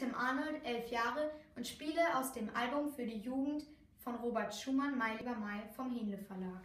Tim Arnold, elf Jahre und spiele aus dem Album für die Jugend von Robert Schumann Mai lieber Mai vom Hähnle Verlag.